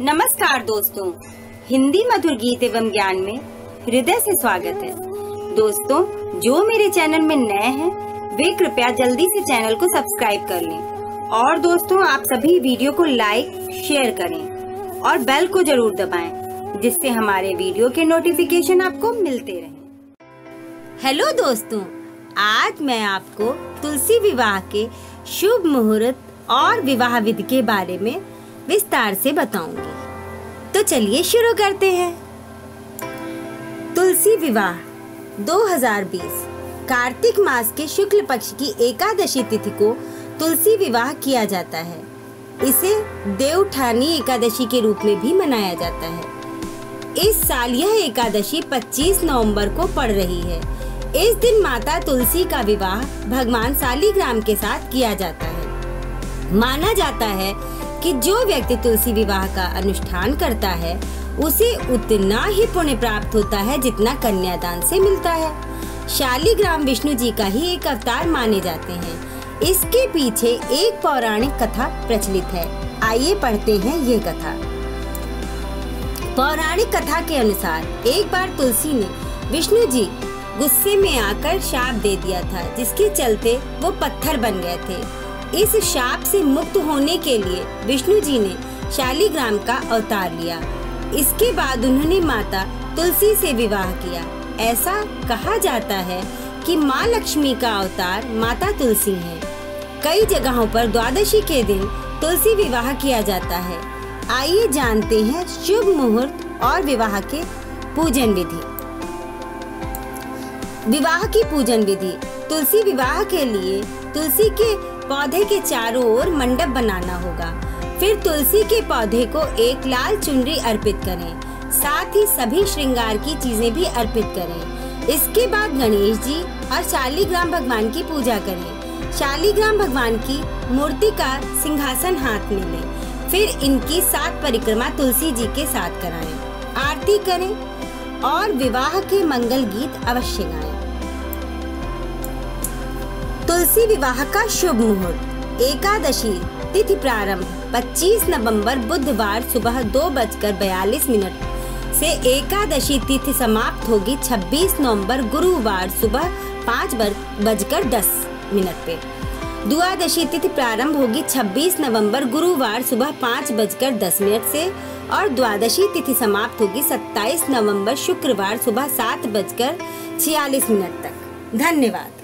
नमस्कार दोस्तों। हिंदी मधुर गीत एवं ज्ञान में हृदय से स्वागत है। दोस्तों, जो मेरे चैनल में नए हैं, वे कृपया जल्दी से चैनल को सब्सक्राइब कर लें। और दोस्तों, आप सभी वीडियो को लाइक, शेयर करें और बेल को ज़रूर दबाएँ, जिससे हमारे वीडियो के नोटिफिकेशन आपको मिलते रहे। हेलो दोस्तों, आज मैं आपको तुलसी विवाह के शुभ मुहूर्त और विवाह विधि के बारे में विस्तार से बताऊँगी। तो चलिए शुरू करते हैं। तुलसी विवाह 2020 कार्तिक मास के शुक्ल पक्ष की एकादशी तिथि को तुलसी विवाह किया जाता है। इसे देवठानी एकादशी के रूप में भी मनाया जाता है। इस साल यह एकादशी 25 नवंबर को पड़ रही है। इस दिन माता तुलसी का विवाह भगवान सालीग्राम के साथ किया जाता है। माना जाता है कि जो व्यक्ति तुलसी विवाह का अनुष्ठान करता है, उसे उतना ही पुण्य प्राप्त होता है जितना कन्यादान से मिलता है। शालीग्राम विष्णु जी का ही एक अवतार माने जाते हैं। इसके पीछे एक पौराणिक कथा प्रचलित है। आइए पढ़ते हैं ये कथा। पौराणिक कथा के अनुसार, एक बार तुलसी ने विष्णु जी गुस्से में आकर शाप दे दिया था, जिसके चलते वो पत्थर बन गए थे। इस शाप से मुक्त होने के लिए विष्णु जी ने शालीग्राम का अवतार लिया। इसके बाद उन्होंने माता तुलसी से विवाह किया। ऐसा कहा जाता है कि माँ लक्ष्मी का अवतार माता तुलसी है। कई जगहों पर द्वादशी के दिन तुलसी विवाह किया जाता है। आइए जानते हैं शुभ मुहूर्त और विवाह के पूजन विधि। विवाह की पूजन विधि। तुलसी विवाह के लिए तुलसी के पौधे के चारों ओर मंडप बनाना होगा। फिर तुलसी के पौधे को एक लाल चुनरी अर्पित करें। साथ ही सभी श्रृंगार की चीज़ें भी अर्पित करें। इसके बाद गणेश जी और शालीग्राम भगवान की पूजा करें। शालीग्राम भगवान की मूर्ति का सिंहासन हाथ में लें। फिर इनकी सात परिक्रमा तुलसी जी के साथ कराएँ। आरती करें और विवाह के मंगल गीत अवश्य गाएँ। तुलसी विवाह का शुभ मुहूर्त। एकादशी, तिथि प्रारंभ 25 नवंबर बुधवार सुबह दो बजकर बयालीस मिनट से एकादशी तिथि समाप्त होगी 26 नवंबर गुरुवार सुबह पाँच बजकर दस मिनट पे। द्वादशी तिथि प्रारंभ होगी 26 नवंबर गुरुवार सुबह पाँच बजकर दस मिनट से और द्वादशी तिथि समाप्त होगी 27 नवंबर शुक्रवार सुबह सात बजकर छियालीस मिनट तक। धन्यवाद।